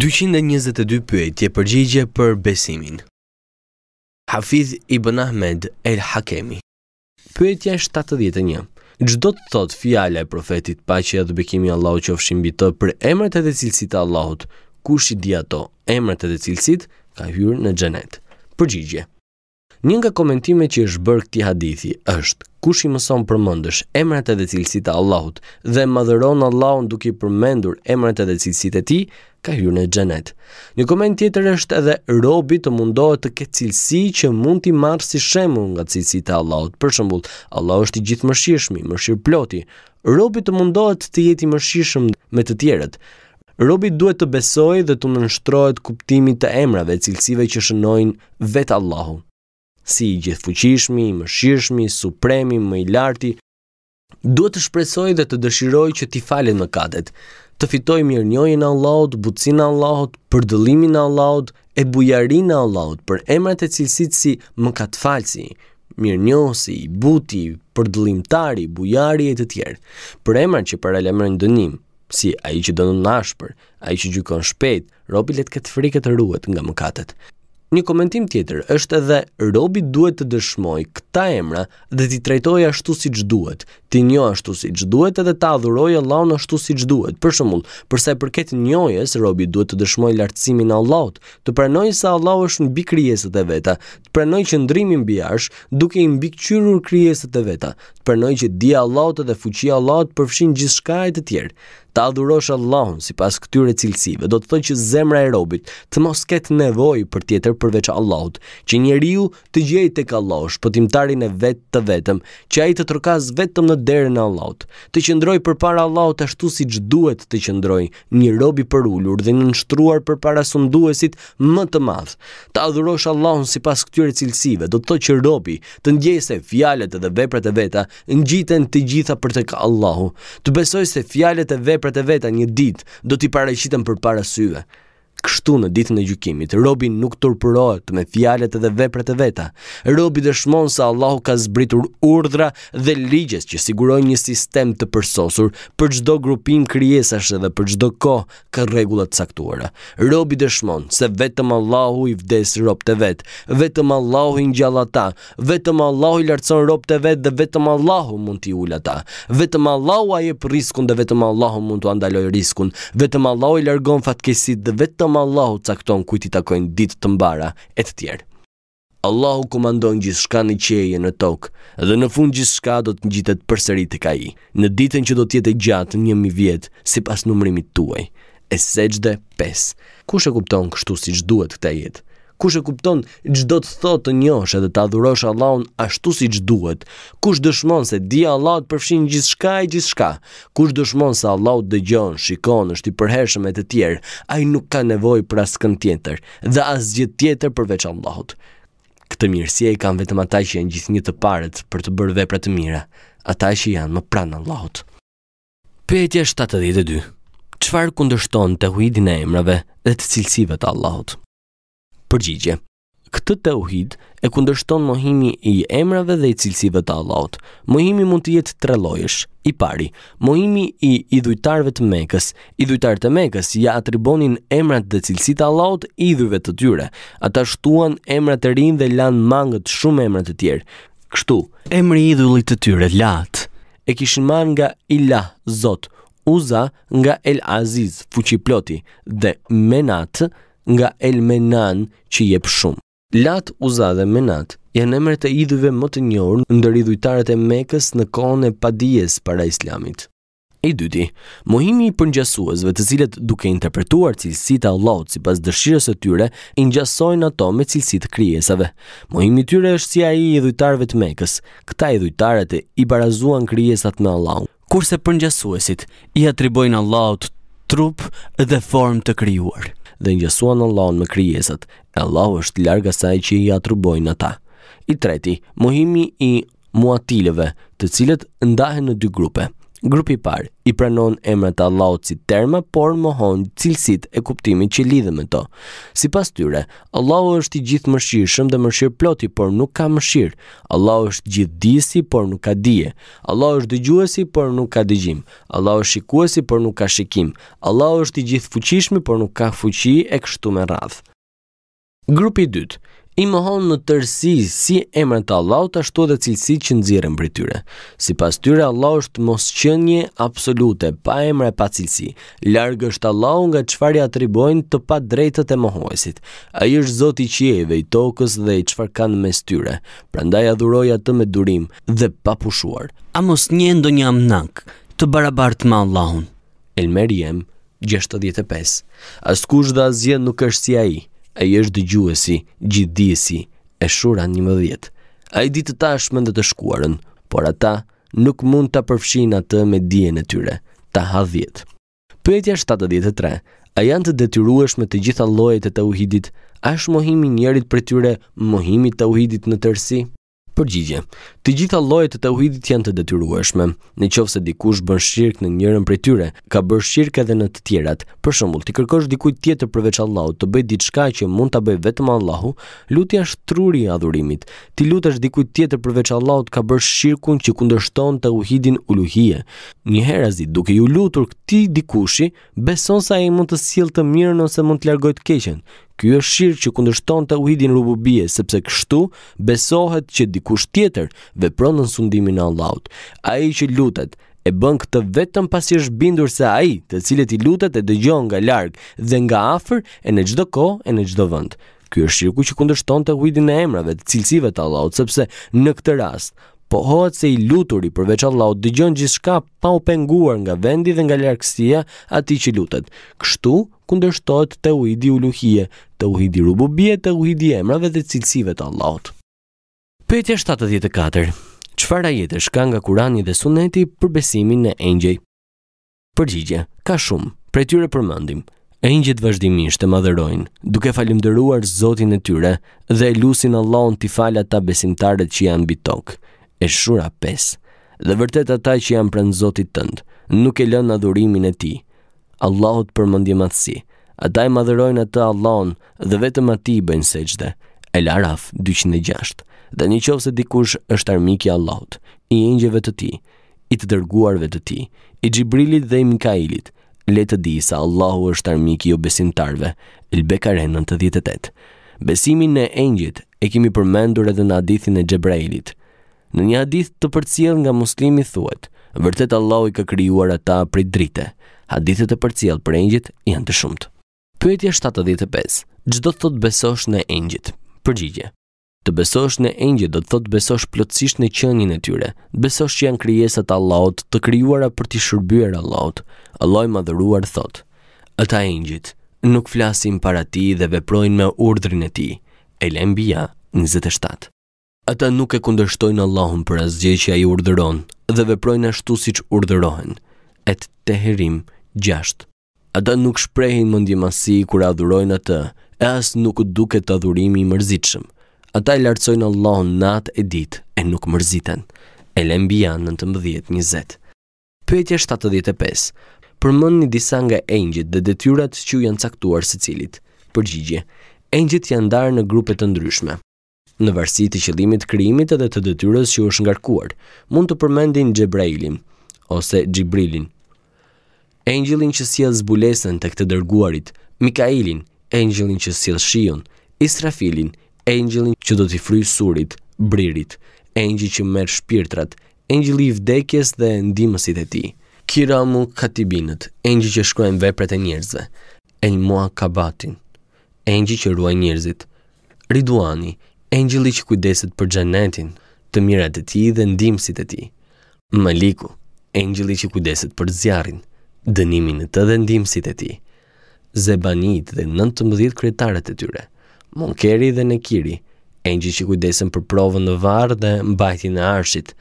Dyqind e njëzet e dy pyetje-përgjigje për besimin. Hafidh ibn Ahmed el-Hakemi. Pyetja shtatëdhjetë e një. Ç'do të thotë fjala e Profetit, paqja dhe bekimi i Allahut qofshin mbi të, për emrat edhe cilësitë e Allahut? Kush i di ato, emrat edhe cilësitë, ka hyrë në Xhenet. Përgjigje. Një nga komentimet që i është bërë këtij hadithi është, kush i mëson përmendësh emrat edhe cilësitë e Allahut dhe e madhëron Allahun duke i përmendur emrat edhe cilësitë e tij, ka hyrë në xhenet. Një koment tjetër është edhe robi të mundohet të ketë cilësi që mund t'i marrë si shembull nga cilësitë e Allahut. Për shembull, Allahu është i gjithëmëshirshmi, mëshirëploti. Robi të mundohet të jetë i mëshirshëm me të tjerët. Robi duhet të besojë dhe t'u nënshtrohet kuptimit të emrave e cilësive që shënojnë vetëm Allahun, si i gjithfuqishmi, i mëshirshmi, supremi, më i larti, duhet të shpresojë dhe të dëshirojë që t'i falen mëkatet, të fitojë mirënjohjen e Allahut, butësinë e Allahut, përdëllimin e Allahut e bujarinë e Allahut për emrat e cilësitë si Mëkatfalësi, Mirënjohësi, i Buti, Përdëllimtari, Bujari e të tjerë, për emrat që paralajmërojnë dënim, Si, ai që dënon ashpër, ai që gjykon shpejt, robi le të ketë frikë të ruhet nga mëkatet. Një komentim tjetër është edhe robi duhet të dëshmojë këta emra dhe t'i trajtojë ashtu siç duhet, t'i njohë ashtu siç duhet edhe ta adhurojë Allahun ashtu siç duhet. Për shembull, për sa i përket njohjes, robi duhet të dëshmojë lartësimin e Allahut, të pranojë se Allahu është mbi krijesat e veta, të pranojë qëndrimin mbi arsh, duke i mbikëqyrur krijesat e veta, Pranojë që dija e Allahut dhe fuqia e Allahut përfshin gjithçka e të tjerë. Ta adhurosh Allahun sipas këtyre cilësive do të thotë që zemra e robit të mos ketë nevojë për tjetër përveç Allahut, që njeriu të gjejë tek Allahu shpëtimtarin e vet të vetëm, që ai të trokasë vetëm në derën e Allahut, të qëndrojë përpara Allahut ashtu siç duhet të qëndrojë një rob i përulur dhe i nënshtruar përpara sunduesit më të madh. Ta adhurosh Allahun sipas këtyre cilësive do të thotë që robi të ndjejë se fjalët dhe veprat e veta ngjiten të gjitha për tek Allahu, të besojë se fjalët e veprat e veta një ditë do t'i paraqiten përpara syve. Kështu në ditën e gjykimit, robi nuk turpërohet me fjalët dhe veprat e veta. Robi dëshmon se Allahu ka zbritur urdhra dhe ligje që sigurojnë një sistem të përsosur për çdo grupim krijesash dhe për çdo kohë ka rregulla të caktuara. Robi dëshmon se vetëm Allahu i vdes robët e vet, vetëm Allahu i ngjall ata, Vetëm Allahu i lartëson robët e vet dhe vetëm Allahu mund t'i ulë ata. Vetëm Allahu e jep rrizkun dhe vetëm Allahu mund t'ua ndalojë rrizkun. Vetëm Allahu i largon fatkeqësitë dhe vetëm Allahu cakton kujt i takojnë ditë të mbara e të tjerë. Allahu komandon gjithçka në qiej e në tokë dhe në fund gjithçka do të ngjitet përsëri tek Ai, në ditën që do të jetë e gjatë një mijë vjet sipas numërimit tuaj. Es-Sexhde 5. Kush e kupton kështu siç duhet këtë ajet? Kush e kupton ç'do të thotë të njohësh edhe të adhurosh Allahun ashtu siç duhet, kush dëshmon se dija e Allahut përfshin gjithçka e gjithçka, kush dëshmon se Allahu dëgjon, shikon, është i përhershëm e të tjerë, ai nuk ka nevojë për askënd tjetër dhe asgjë tjetër përveç Allahut. Këtë mirësi e kanë vetëm ata që janë gjithnjë të parët për të bërë vepra të mira, ata që janë më pranë Allahut. Pyetja 72. Çfarë kundërshton teuhidin e emrave dhe të cilësive të Allahut? Përgjigje. Këtë teuhid e kundërshton mohimi i emrave dhe i cilësive të Allahut. Mohimi mund të jetë tre llojesh. I pari, mohimi i idhujtarëve të Mekës. Idhujtarët e Mekës ia atribuonin emrat dhe cilësitë e Allahut idhujve të tyre. Ata shtuan emra të rinj dhe lanë mangët shumë emra të tjerë. Kështu, emri i idhullit të tyre, Lat, e kishin marrë nga Ilah, Zot, Uzza nga El-Aziz, Fuqiploti, dhe Menat nga El-Mennan, që jep shumë. Lat, Uzza dhe Menat janë emrat e idhujve më të njohur ndër idhujtarët e Mekës në kohën e padijes para Islamit. I dyti, mohimi i përngjasuesve të cilët duke interpretuar cilësitë e Allahut sipas dëshirës së tyre i ngjasojnë ato me cilësi të krijesave. Mohimi i tyre është si ai i idhujtarëve të Mekës. Këta idhujtarët i barazuan krijesat me Allahun. Kurse përngjasuesit i atribuojnë Allahut trup dhe formë të krijuar. Dhe ngjasuan Allahun me krijesat, e Allahu është larg asaj që i atribuojnë ata. I treti, mohimi i Mu'attilëve, të cilët ndahen në dy grupe. Grupi i parë, i pranon emrat e Allahut si terma, por mohon cilësitë e kuptimit që lidhen me to. Sipas tyre, Allahu është i gjithëmëshirshëm dhe mëshirëploti, por nuk ka mëshirë. Allahu është gjithëdijësi, por nuk ka dije. Allahu është dëgjuesi, por nuk ka dëgjim. Allahu është shikuesi, por nuk ka shikim. Allahu është i gjithëfuqishmi, por nuk ka fuqi e kështu me radhë. Grupi i dytë, i mohon në tërësi si emrat e Allahut ashtu edhe cilësitë që nxirren prej tyre. Sipas tyre, Allahu është mosqenie absolute, pa emra e pa cilësi. Larg është Allahu nga çfarë i atribuojnë të padrejtët e mohuesit. Ai është Zoti i qiejve, i tokës dhe i çfarë ka në mes tyre. Prandaj adhuroi atë me durim, dhe pa pushuar. A mos njeh ndonjë emnak të barabartë me Allahun? El Merjem, gjashtëdhjetë e pesë. Askush dhe asgjë nuk është si Ai. Ai është Dëgjuesi, Gjithëdiesi. Esh-Shura njëmbëdhjetë. Ai di të tashmen dhe të shkuarën, por ata nuk mund ta përfshijnë atë me dijen e tyre. Taha dhjetë. Pyetja shtatëdhjetë e tre. A janë të detyrueshme të gjitha llojet e tauhidit? A është mohimi i njërit prej tyre mohim i tauhidit në tërësi? Përgjigje. Të gjitha llojet e tauhidit janë të detyrueshme. Në qoftë se dikush bën shirk në njërën prej tyre, ka bërë shirk edhe në të tjerat. Për shembull, t'i kërkosh dikujt tjetër përveç Allahut të bëjë diçka që mund ta bëjë vetëm Allahu, lutja është truri i adhurimit. T'i lutesh dikujt tjetër përveç Allahut ka bërë shirkun që kundërshton tauhidin uluhije. Njëherazi, duke iu lutur këtij dikushi, beson se ai mund të sjellë të mirën ose mund të largojë të keqen. Ky është shirk që kundërshton tauhidin rububie, sepse kështu besohet që dikush tjetër vepron nën sundimin e Allahut. Ai që lutet e bën këtë vetëm pasi është bindur se ai, të cilit i lutet e dëgjon nga larg dhe nga afër e në çdo kohë e në çdo vend. Ky është shirku që kundërshton tauhidin e emrave të cilësive të Allahut, sepse në këtë rast pohohet se i luturi përveç Allahut dëgjon gjithçka pa u penguar nga vendi dhe nga largësia e atij që lutet. Kështu, kundërshtohet teuhidi uluhije, teuhidi rububije, teuhidi i emrave dhe cilësive të Allahut. Pyetja shtatëdhjetë e katër, Çfarë ajetesh ka nga Kurani dhe Suneti për besimin në engjëj? Përgjigje, Ka shumë. Prej tyre përmendim, Engjëjt vazhdimisht e madhërojnë, duke falënderuar Zotin e tyre, dhe e lusin Allahun t'i falë ata besimtarët që janë mbi tokë. Esh-Shura pesë. Dhe vërtet ata që janë pranë Zotit tënd, nuk e lënë adhurimin e Tij, Allahut për mendjemadhësi, ata e madhërojnë atë Allahun dhe vetëm Atij i bëjnë sexhde. El-Araf, dyqind e gjashtë. Dhe në qoftë se dikush është armik i Allahut, i engjëjve të Tij, i të dërguarve të Tij, i Xhibrilit dhe i Mikailit, le të dijë se Allahu është armik i jobesimtarëve. El-Bekare, nëntëdhjetë e tetë. Besimin në engjëjt e kemi përmendur edhe në hadithin e Xhebrailit, Në një hadith të përcjellë nga Muslimi thuhet, vërtet Allahu i ka krijuar ata prej drite. Hadithet e përcjellë për engjëjt janë të shumtë. Pyetja 75. Ç'do të thotë besosh në engjëjt? Përgjigje. Të besosh në engjëjt do të thotë besosh plotësisht në qenien e tyre, besosh që janë krijesa të Allahut, të krijuara për t'i shërbyer Allahut. Allahu i madhëruar thotë: Ata engjëjt nuk flasin para tij dhe veprojnë me urdhrin e tij. El-Enbija 27. Ata nuk e kundërshtojnë Allahun për asgjë që Ai urdhëron dhe veprojnë ashtu siç urdhërohen. Et-Teherim, 6. Ata nuk shprehin mendjemadhësi kur e adhurojnë Atë e as nuk u duket adhurimi i mërzitshëm. Ata e lartësojnë Allahun natë e ditë e nuk mërziten. El-Enbija, nëntëmbëdhjetë, njëzet. Pyetja shtatëdhjetë e pesë, Përmendni disa nga engjëjt dhe detyrat që u janë caktuar secilit. Përgjigje, Engjëjt janë ndarë në grupe të ndryshme. në varësi të qëllimit të krijimit dhe të detyrës që u është ngarkuar, mund të përmendim Xhebrailin, ose Xhibrilin, engjëllin që sjell zbulesën tek të dërguarit, Mikailin, engjëllin që sjell shiun, Israfilin, engjëllin që do t'i fryjë surit, bririt, engjëlli që merr shpirtrat, engjëlli i vdekjes dhe ndihmësit e tij, Kiramu Katibinët, engjëj që shkruajnë veprat e njerëzve, El Muakabatin, engjëj që ruajnë njerëzit, Riduani, engjëlli që kujdeset për xhenetin, të mirat e tij dhe ndihmësit e tij. Maliku, engjëlli që kujdeset për zjarrin, dënimin në të dhe ndihmësit e tij. Zebanit dhe nëntëmbëdhjetë kryetarët e tyre. Munkeri dhe Nekiri, engjëj që kujdesen për provën në varr dhe mbajtësit e Arshit.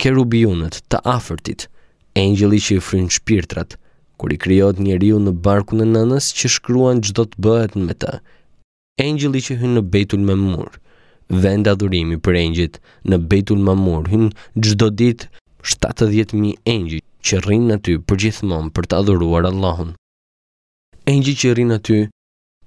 Kerubiunët, të afërtit, engjëlli që i fryn shpirtrat. Kur krijohet njeriu në barkun e nënës që shkruan ç'do të bëhet me të. Engjëlli që hyn në Bejtul Mamur, vend adhurimi për engjëjt, në Bejtul Mamur hyn çdo ditë 70 mijë engjëj që rrinë aty përgjithmonë për të adhuruar Allahun. Engjëj që rrinë aty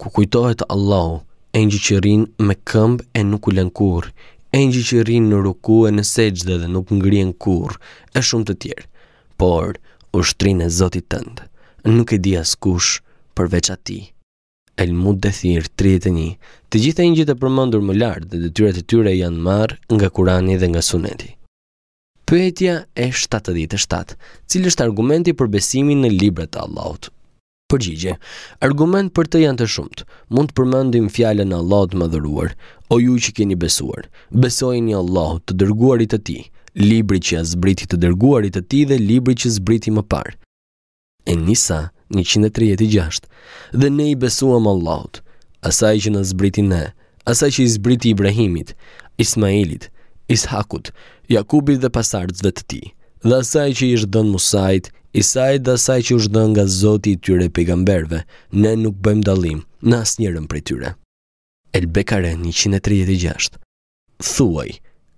ku kujtohet Allahu, engjëj që rrinë në këmbë e nuk ulen kurrë, engjëj që rrinë në ruku e në sexhde dhe nuk ngrihen kurrë, e shumë të tjerë. Por, ushtrinë e Zotit tënd nuk e di askush përveç Atij. El Muddethir 31 Të gjithë engjëjt e përmendur më lart dhe detyrat e tyre janë marrë nga Kurani dhe nga Suneti. Pyetja e 77. Cili është argumenti për besimin në librat e Allahut? Përgjigje. Argumentet për të janë të shumtë. Mund të përmendim fjalën e Allahut të Madhëruar: O ju që keni besuar, besojini Allahut, të dërguarit të Tij, librit që ia zbriti të dërguarit të Tij dhe librit që zbriti më parë. En Nisa 136 Dhe ne i besuam Allahut, asaj që na zbriti ne, asaj që i zbriti Ibrahimit, Ismailit, Ishakut, Jakubit dhe pasardhësve të tij, dhe asaj që i është dhënë Musait, Isait dhe asaj që u është dhënë nga Zoti i tyre pejgamberëve, ne nuk bëjmë dallim në asnjërin prej tyre. El Bekare 136. Thuaj,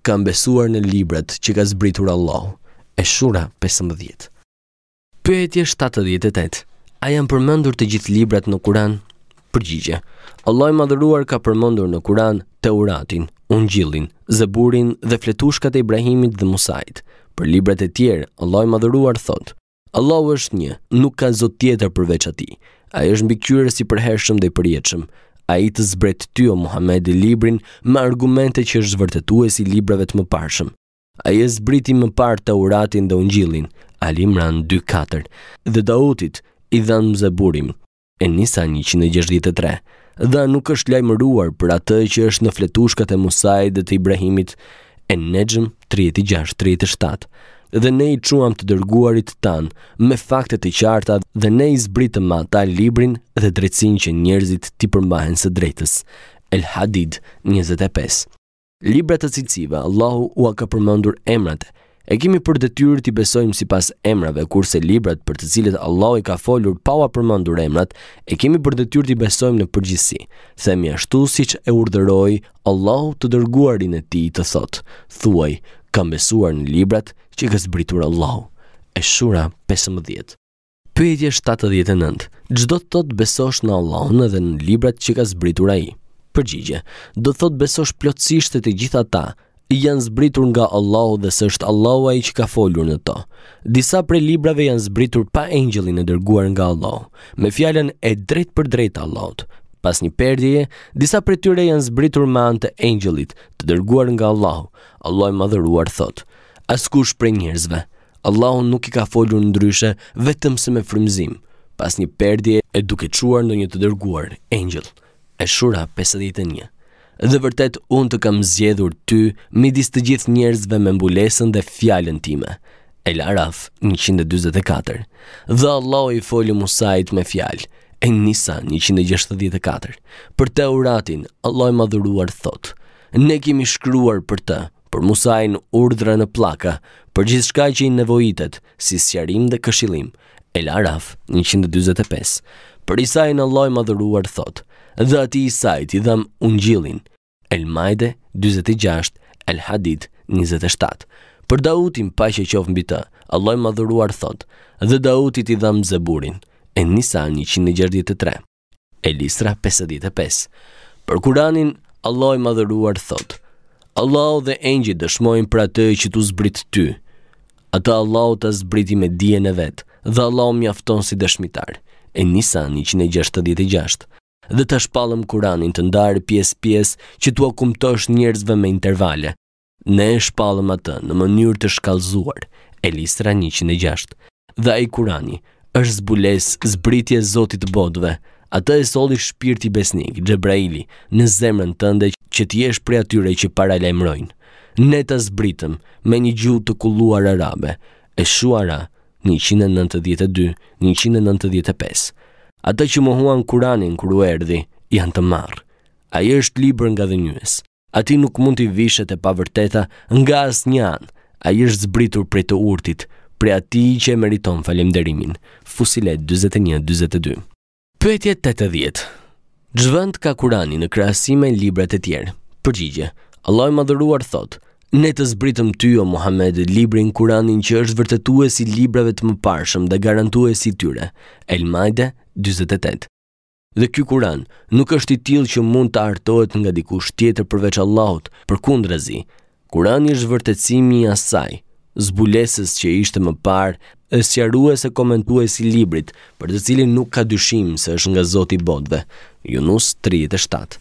kam besuar në librat që ka zbritur Allahu. Esh Shura 15. Pyetje shtatëdhjetë e tetë, A janë përmendur të gjithë librat në Kur'an? Përgjigje, Allahu i Madhëruar ka përmendur në Kur'an Teuratin, Ungjillin, Zeburin dhe fletushkat e Ibrahimit dhe Musait. Për librat e tjerë, Allahu i Madhëruar thotë, Allahu është Një, nuk ka Zot tjetër përveç Atij. Ai është Mbikëqyrës i Përhershëm dhe i Përjetshëm. Ai të zbret ty, o Muhamed, librin me argumente që është vërtetues i librave të mëparshëm. Ai e zbriti më parë Tauratin dhe Ungjillin, Ali Imran 2-4, dhe Dautit i dhamë Zeburin, En-Nisa 163. Dhe a nuk është lajmëruar për atë që është në fletushkat e Musait dhe të Ibrahimit, En-Nexhm 36-37. Dhe ne i çuam të dërguarit tanë me fakte të qarta dhe ne i zbritëm me ata librin dhe drejtësinë që njerëzit t'i përmbahen së drejtës. El Hadid 25. Librat të cilëve Allahu ua ka përmendur emrat, e kemi për detyrë t'i besojmë sipas emrave, kurse librat për të cilët Allahu i ka folur pa ua përmendur emrat, e kemi për detyrë t'i besojmë në përgjithësi. Themi ashtu siç e urdhëroi Allahu të dërguarin e Tij të thotë, thuaj, kam besuar në librat që i ka zbritur Allahu. Esh-Shura 15. Pyetje shtatëdhjetë e nëntë. Ç'do të thotë të besosh në Allahun dhe në librat që ka zbritur Ai? Përgjigje, Do të thotë të besosh plotësisht se të gjithë ata janë zbritur nga Allahu dhe se është Allahu ai që ka folur në to. Disa prej librave janë zbritur pa engjëllin e dërguar nga Allahu, me fjalën e drejtpërdrejtë të Allahut. Pas një perdjeje, disa prej tyre janë zbritur me anë të engjëllit, të dërguar nga Allahu. Allahu i Madhëruar thotë: Askush prej njerëzve, Allahu nuk i ka folur ndryshe vetëm se me frymëzim, pas një perdjeje, e duke çuar ndonjë të dërguar, engjëll, Esh-Shura pesëdhjetë e një, Dhe vërtet Unë të kam zgjedhur ty midis të gjithë njerëzve me mbulesën dhe fjalën time. El-Araf, njëqind e dyzet e katër. Dhe Allahu i foli Musait me fjalë. En-Nisa, njëqind e gjashtëdhjetë e katër. Për Teuratin, Allahu i Madhëruar thotë, Ne kemi shkruar për të, Për Musain, urdhra në pllaka, për gjithçka që i nevojitet, si sqarim dhe këshillim. El-A'raf, njëqind e dyzet e pesë. Për Isain Allahu i Madhëruar thotë, Dhe atij Isait i dhamë Ungjillin. El-Maide, dyzet e gjashtë, El-Hadid, njëzet e shtatë. Për Dautin, paqja qoftë mbi të, Allahu i Madhëruar thotë, Dhe Dautit i dhamë Zeburin. En-Nisa, njëqind e gjashtëdhjetë e tre. El-Isra 55. Për Kur'anin, Allahu i Madhëruar thotë: Allahu dhe engjëjt dëshmojnë për atë që t'u zbrit ty. Atë Allahu ta zbriti me dijen e vet, dhe Allahu mjafton si dëshmitar. En-Nisa 166. Dhe ta shpallëm Kur'anin të ndarë pjesë-pjesë që t'ua kumtosh njerëzve me intervale, Ne e shpallëm atë në mënyrë të shkallëzuar, El-Isra njëqind e gjashtë, dhe ai Kurani, është zbulesë, zbritje e Zotit të botëve, atë e solli shpirti besnik, Xhebraili, në zemrën tënde që të jesh prej atyre që paralajmërojnë. Ne ta zbritëm, me një gjuhë të kulluar arabe, Esh-Shuara, njëqind e nëntëdhjetë e dy, njëqind e nëntëdhjetë e pesë. Ata që mohuan Kuranin kur u erdhi, janë të marrë. Ai është libër ngadhënjyes. Atij nuk mund t'i vishet e pavërteta nga asnjë anë, ai është zbritur prej të urtit, prej atij që e meriton falënderimin. Fusilet dyzet e një dyzet e dy. Pyetje tetëdhjetë. Ç'vend ka Kurani në krahasim me librat e tjerë? Përgjigje, Allahu i Madhëruar thotë, Ne të zbritëm ty, o Muhamed, librin Kuranin që është vërtetues i librave të mëparshëm dhe garantuesi i tyre. El-Maide, dyzet e tetë. Dhe ky Kur'an nuk është i tillë që mund të hartohet nga dikush tjetër përveç Allahut, përkundrazi, Kur'ani është vërtetësimi i asaj, zbulesës që ishte më parë, e sqarues e komentues i librit, për të cilin nuk ka dyshim se është nga Zoti i botëve. Junus, tridhjetë e shtatë.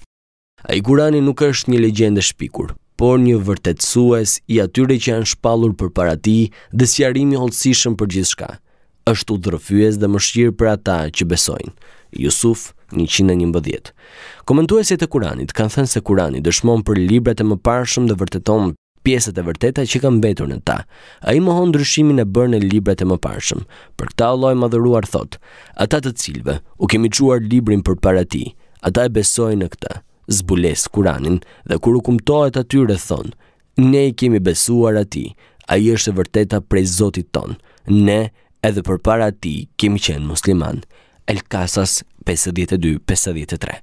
Ai Kurani nuk është një legjendë e shpikur, por një vërtetësues i atyre që janë shpallur përpara tij dhe sqarim i hollësishëm për gjithçka. Është udhërrëfyes dhe mëshirë për ata që besojnë. Jusuf, njëqind e njëmbëdhjetë. Komentuesit e Kuranit kanë thënë se Kurani dëshmon për librat e mëparshëm dhe vërteton pjesët e vërteta që kanë mbetur në ta. Ai mohon ndryshimin e bërë në librat e mëparshëm. Për këtë Allahu i Madhëruar thotë, Ata të cilëve u kemi çuar librin përpara tij, ata e besojnë këtë, zbulesë Kuranin, dhe kur u kumtohet atyre thonë, Ne i kemi besuar atij, ai është e vërteta prej Zotit tonë, ne edhe përpara tij kemi qenë muslimanë. El-Kasas 52-53